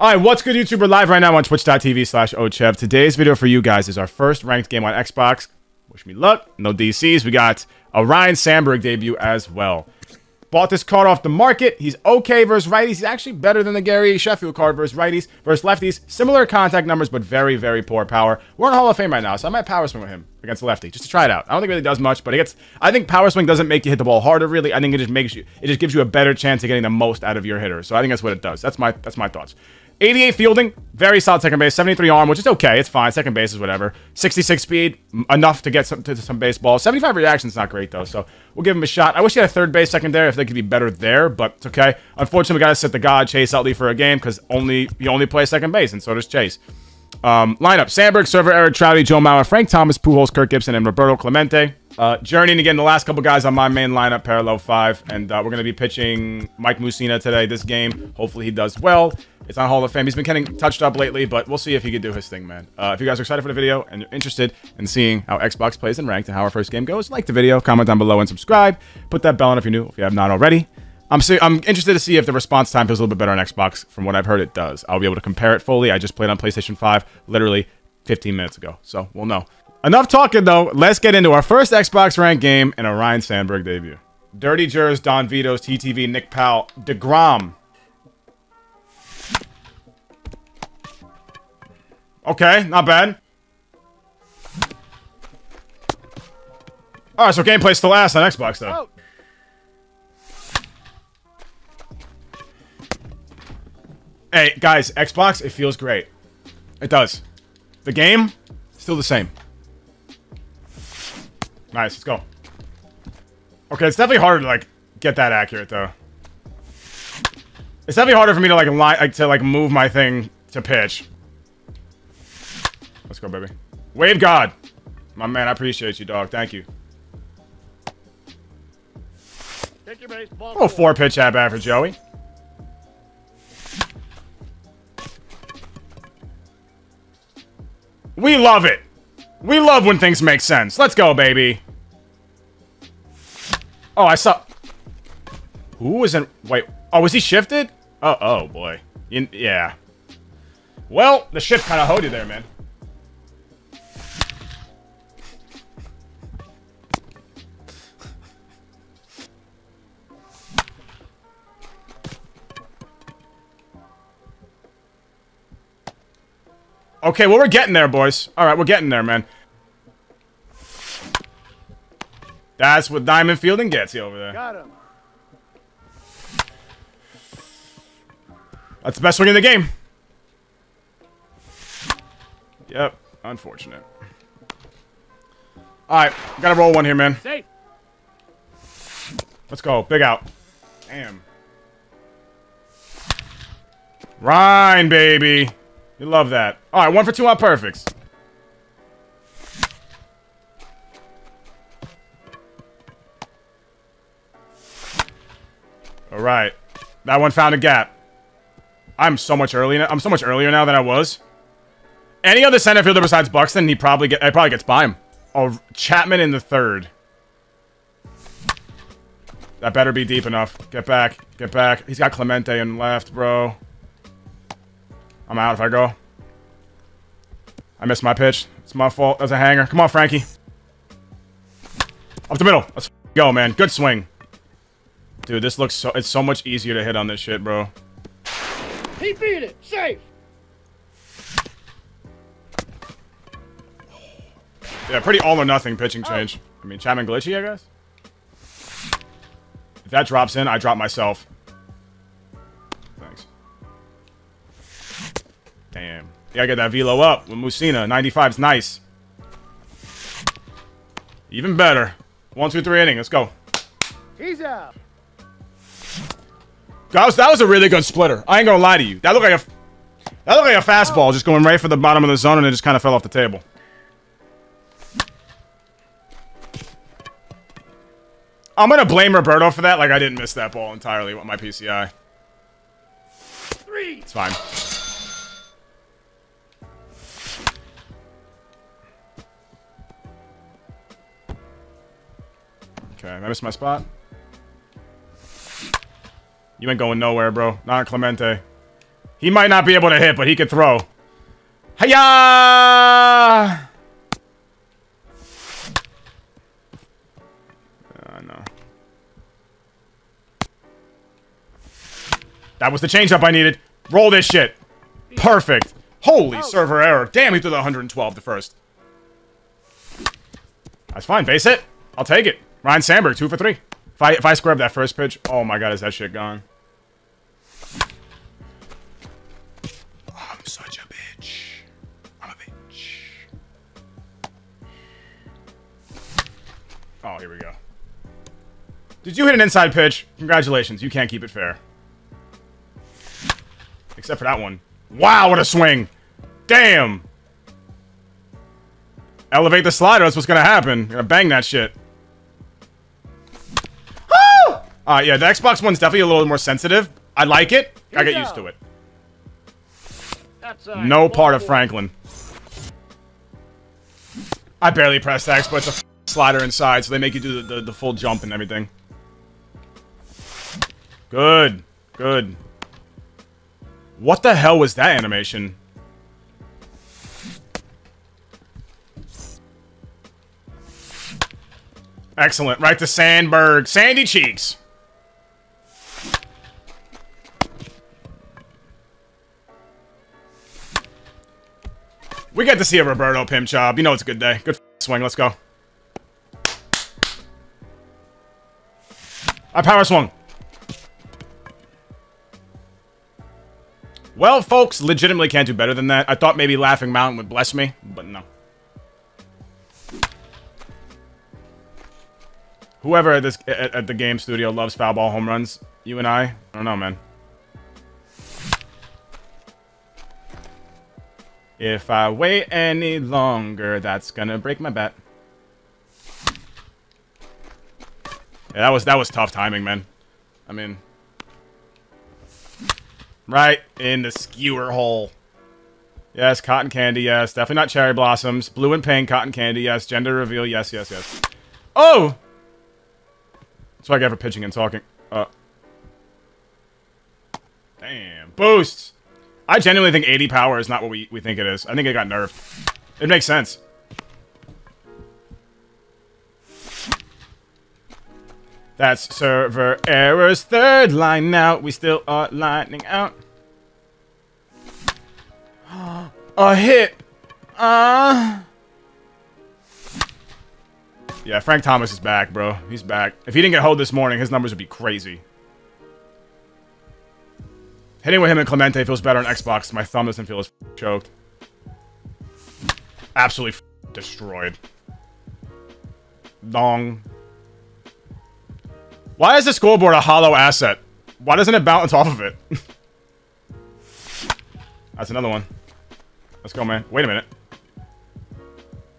All right, what's good, YouTube? We're live right now on twitch.tv slash ohchev. Today's video for you guys is our first ranked game on Xbox. Wish me luck. No DCs. We got a Ryne Sandberg debut as well. Bought this card off the market. He's okay versus righties. He's actually better than the Gary Sheffield card versus righties. Versus lefties, similar contact numbers, but very, very poor power. We're in Hall of Fame right now, so I might power swing with him against lefty, just to try it out. I don't think it really does much, but it gets. I think power swing doesn't make you hit the ball harder, really. I think it just makes you. It just gives you a better chance of getting the most out of your hitter. So I think that's what it does. That's my. That's my thoughts. 88 fielding, very solid second base. 73 arm, which is okay. It's fine. Second base is whatever. 66 speed, enough to get some, to some baseball. 75 reaction's not great, though, so we'll give him a shot. I wish he had a third base secondary if they could be better there, but it's okay. Unfortunately, we got to sit the god Chase Utley for a game because only he only plays second base, and so does Chase. Um, lineup, Sandberg, Server, Eric Trouty, Joe Mauer, Frank Thomas, Pujols, Kirk Gibson, and Roberto Clemente. Uh, journeying again, the last couple guys on my main lineup, parallel five, and uh, we're going to be pitching Mike Mussina today, this game. Hopefully he does well. It's on Hall of Fame. He's been getting touched up lately, but we'll see if he can do his thing, man. Uh, if you guys are excited for the video and you're interested in seeing how Xbox plays in ranked and how our first game goes, like the video, comment down below, and subscribe. Put that bell on if you're new, if you have not already. I'm I'm interested to see if the response time feels a little bit better on Xbox. From what I've heard, it does. I'll be able to compare it fully. I just played on PlayStation 5 literally 15 minutes ago, so we'll know. Enough talking, though. Let's get into our first Xbox ranked game and a Ryne Sandberg debut. Dirty Jers, Don Vito's, TTV, Nick Powell, DeGrom, Okay, not bad. Alright, so gameplay still ass on Xbox, though. Oh. Hey, guys, Xbox, it feels great. It does. The game, still the same. Nice, let's go. Okay, it's definitely harder to, like, get that accurate, though. It's definitely harder for me to, like, line, like to, like, move my thing to pitch. Let's go, baby. Wave God. My man, I appreciate you, dog. Thank you. Take your base, ball oh, four pitch at bat for Joey. We love it. We love when things make sense. Let's go, baby. Oh, I saw... Who was in... Wait. Oh, was he shifted? Oh, oh, boy. In, yeah. Well, the shift kind of hoed you there, man. Okay, well, we're getting there, boys. All right, we're getting there, man. That's what Diamond Fielding gets you over there. Got him. That's the best swing in the game. Yep, unfortunate. All right, gotta roll one here, man. Safe. Let's go, big out. Damn. Ryne, baby. You love that. All right, one for two on perfects. All right. That one found a gap. I'm so much earlier. I'm so much earlier now than I was. Any other center fielder besides Buxton, he probably get. He probably gets by him. Oh, Chapman in the third. That better be deep enough. Get back. Get back. He's got Clemente in left, bro. I'm out if I go. I missed my pitch. It's my fault. That's a hanger. Come on, Frankie. Up the middle. Let's go, man. Good swing. Dude, this looks so... It's so much easier to hit on this shit, bro. He beat it. Safe. Yeah, pretty all or nothing pitching oh. change. I mean, Chapman glitchy, I guess? If that drops in, I drop myself. Damn. I gotta that velo up with Mussina. 95's nice. Even better. One, two, three inning. Let's go. He's out. That was, that was a really good splitter. I ain't gonna lie to you. That looked like a that looked like a fastball, just going right for the bottom of the zone, and it just kind of fell off the table. I'm gonna blame Roberto for that, like I didn't miss that ball entirely with my PCI. Three. It's fine. Okay, I missed my spot. You ain't going nowhere, bro. Not Clemente. He might not be able to hit, but he could throw. Hiya! Uh, no. That was the changeup I needed. Roll this shit. Perfect. Holy server error. Damn, he threw the 112 to first. That's fine. Base it. I'll take it. Ryne Sandberg, two for three. If I, if I scrub that first pitch, oh my god, is that shit gone. Oh, I'm such a bitch. I'm a bitch. Oh, here we go. Did you hit an inside pitch? Congratulations, you can't keep it fair. Except for that one. Wow, what a swing! Damn! Elevate the slider, that's what's gonna happen. Gonna bang that shit. Ah! Uh, yeah, the Xbox One's definitely a little more sensitive. I like it. I get used to it. No part of Franklin. I barely pressed X, but it's a slider inside, so they make you do the, the, the full jump and everything. Good. Good. What the hell was that animation? Excellent. Right to Sandberg. Sandy Cheeks. We get to see a Roberto pimp job. You know it's a good day. Good swing. Let's go. I power swung. Well, folks, legitimately can't do better than that. I thought maybe Laughing Mountain would bless me, but no. Whoever at this at, at the game studio loves foul ball home runs, you and I, I don't know, man. If I wait any longer, that's gonna break my bat. Yeah, that was that was tough timing, man. I mean, right in the skewer hole. Yes, cotton candy. Yes, definitely not cherry blossoms. Blue and pink cotton candy. Yes, gender reveal. Yes, yes, yes. Oh, that's what I get for pitching and talking. Uh, damn boosts. I genuinely think 80 power is not what we, we think it is. I think it got nerfed. It makes sense. That's server errors. Third line out. We still are lining out. A hit. Uh. Yeah, Frank Thomas is back, bro. He's back. If he didn't get hold this morning, his numbers would be crazy. Hitting with him and Clemente feels better on Xbox. My thumb doesn't feel as choked. Absolutely destroyed. Dong. Why is the scoreboard a hollow asset? Why doesn't it bounce off of it? That's another one. Let's go, man. Wait a minute.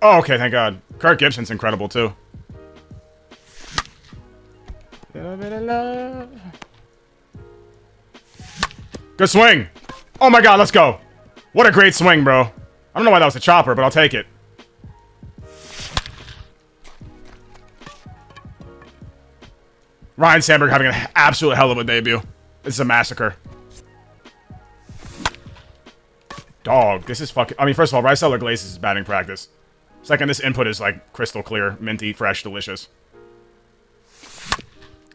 Oh, okay, thank God. Kirk Gibson's incredible, too. Good swing. Oh my god, let's go. What a great swing, bro. I don't know why that was a chopper, but I'll take it. Ryne Sandberg having an absolute hell of a debut. This is a massacre. Dog, this is fucking... I mean, first of all, Raisel Iglesias is batting practice. Second, this input is, like, crystal clear, minty, fresh, delicious.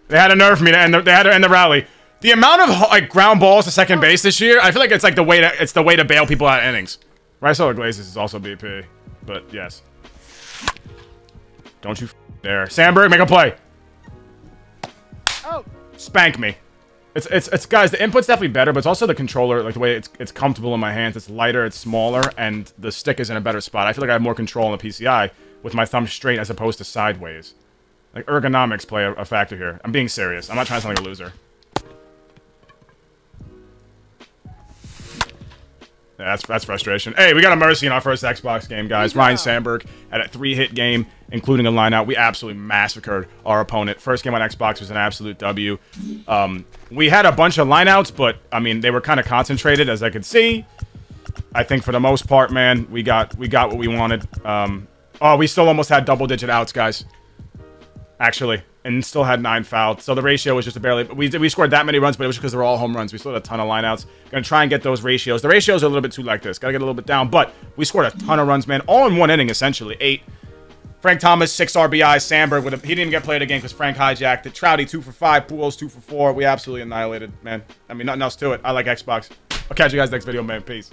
They had to nerf me to end the, they had to end the rally. The amount of like ground balls to second oh. base this year, I feel like it's like the way to it's the way to bail people out of innings. Raisel Iglesias is also BP, but yes. Don't you dare. Sandberg, make a play. Oh. Spank me. It's it's it's guys, the input's definitely better, but it's also the controller, like the way it's it's comfortable in my hands. It's lighter, it's smaller, and the stick is in a better spot. I feel like I have more control on the PCI with my thumb straight as opposed to sideways. Like ergonomics play a, a factor here. I'm being serious. I'm not trying to sound like a loser. Yeah, that's that's frustration. Hey, we got a mercy in our first Xbox game, guys. Ryne Sandberg had a three-hit game, including a lineout. We absolutely massacred our opponent. First game on Xbox was an absolute W. Um, we had a bunch of lineouts, but I mean they were kind of concentrated, as I could see. I think for the most part, man, we got we got what we wanted. Um, oh, we still almost had double-digit outs, guys. Actually, and still had nine fouls. So the ratio was just a barely. We we scored that many runs, but it was because they were all home runs. We still had a ton of lineouts. Gonna try and get those ratios. The ratios are a little bit too like this. Gotta get a little bit down, but we scored a ton of runs, man. All in one inning, essentially. Eight. Frank Thomas, six RBI. Sandberg with a, he didn't even get played again because Frank hijacked it. Trouty, two for five. Pujols, two for four. We absolutely annihilated, man. I mean, nothing else to it. I like Xbox. I'll catch you guys next video, man. Peace.